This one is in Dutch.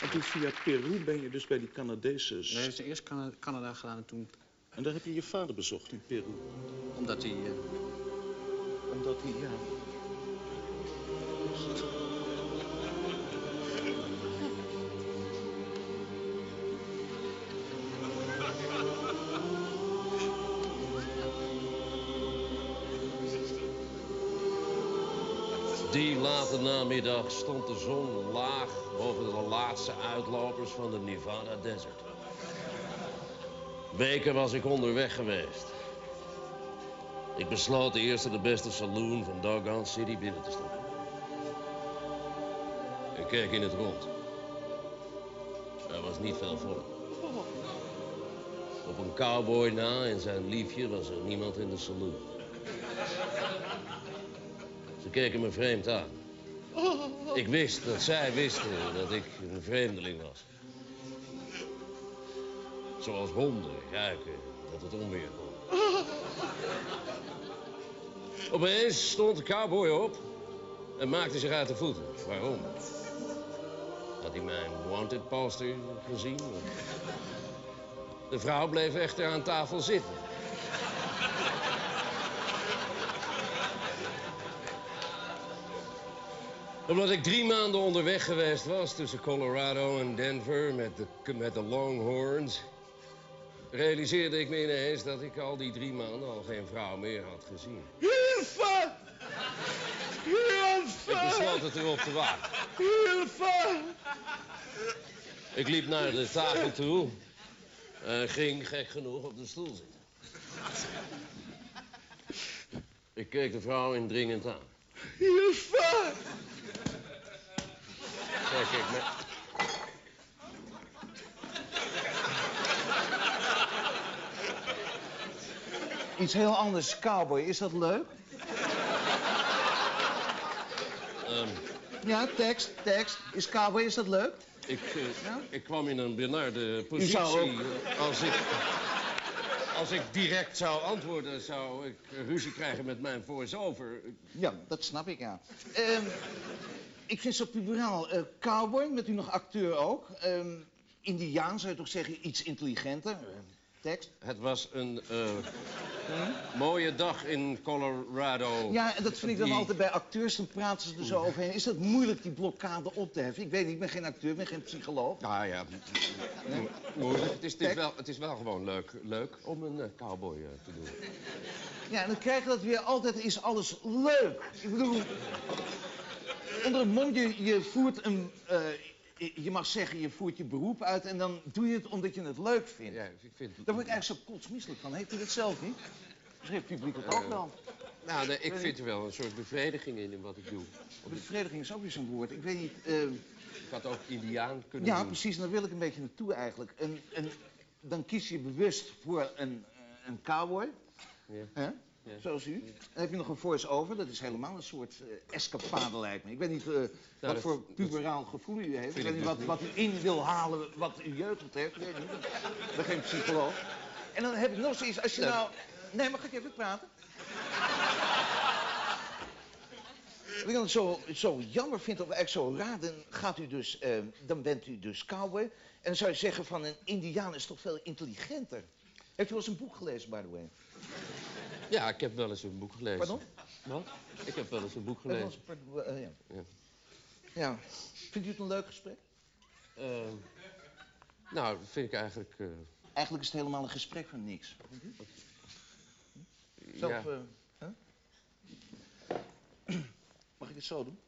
En toen via Peru ben je dus bij die Canadese... Nee, is eerst Cana- Canada gedaan en toen... En daar heb je je vader bezocht in Peru. Omdat hij... eh, Omdat hij, ja... Die late namiddag stond de zon laag boven de laatste uitlopers van de Nevada Desert. Weken was ik onderweg geweest. Ik besloot de eerste de beste saloon van Doggone City binnen te stappen. Ik keek in het rond. Er was niet veel volk. Op een cowboy na en zijn liefje was er niemand in de saloon. Ze keken me vreemd aan. Ik wist dat zij wisten dat ik een vreemdeling was. Zoals honden ruiken dat het onweer komt. Opeens stond de cowboy op en maakte zich uit de voeten. Waarom? Had hij mijn wanted poster gezien? De vrouw bleef echter aan tafel zitten. Omdat ik drie maanden onderweg geweest was tussen Colorado en Denver met de, met de Longhorns... realiseerde ik me ineens dat ik al die drie maanden al geen vrouw meer had gezien. Hilfe! Ik besloot het erop te wagen. Hilfe! Ik liep naar de tafel toe en ging gek genoeg op de stoel zitten. Ik keek de vrouw indringend aan. Hilfe! Keek me... Iets heel anders, cowboy. Is dat leuk? Ehm, Ja, tekst, tekst. Is cowboy, is dat leuk? ik, eh, Ja? ik kwam in een benarde positie. zou ook- Als ik, als ik direct zou antwoorden, zou ik ruzie krijgen met mijn voice-over. Ja, dat snap ik, ja. Ehm, ik vind zo puberaal. eh, cowboy, met u nog acteur ook. Ehm Indiaan zou je toch zeggen, iets intelligenter. Tekst. Het was een eh, mooie dag in Colorado. Ja, en dat vind ik dan Die- altijd bij acteurs, dan praten ze er zo overheen. Is dat moeilijk, die blokkade op te heffen? Ik weet niet, ik ben geen acteur, ik ben geen psycholoog. Ah ja, Mo- moeilijk. Het is, het, is wel, het is wel gewoon leuk, leuk om een eh, cowboy eh, te doen. Ja, en dan krijg je dat weer altijd, is alles leuk. Ik bedoel, onder het mond, je, je voert een... je- mag zeggen, je voert je beroep uit en dan doe je het omdat je het leuk vindt. Ja, ik vind... Daar word ik eigenlijk zo kotsmisselijk van. Heeft u dat zelf niet? Misschien heeft het publiek het ook wel. Nou, nee, ik vind er wel een soort bevrediging in, in wat ik doe. Bevrediging is ook weer zo'n woord. Ik weet niet... eh, Ik had ook Indiaan kunnen ja, doen. precies, en daar wil ik een beetje naartoe eigenlijk. En, en dan kies je bewust voor een, eh, een cowboy. Ja. Hè? Zoals u. Dan heb je nog een voice-over. Dat is helemaal een soort eh, escapade, lijkt me. Ik weet niet eh, wat dat- voor puberaal gevoel u heeft. Ik weet niet wat, dus wat u in wil halen, wat u jeugd heeft. Ik weet niet. Ik ben geen psycholoog. En dan heb ik nog zoiets, als je Ja. nou... Nee, mag ik even praten? Wat ik dan zo, zo jammer vind, of eigenlijk zo raar, dan gaat u dus, eh, dan bent u dus cowboy. En dan zou je zeggen van een indiaan is toch veel intelligenter. Heeft u wel eens een boek gelezen, by the way? Ja, ik heb wel eens een boek gelezen. Pardon? Wat? Ik heb wel eens een boek gelezen. eh, ja. Ja. ja. Vindt u het een leuk gesprek? Eh, nou, vind ik eigenlijk... eh, Eigenlijk is het helemaal een gesprek van niks. Zelf, ja. Mag ik het zo doen?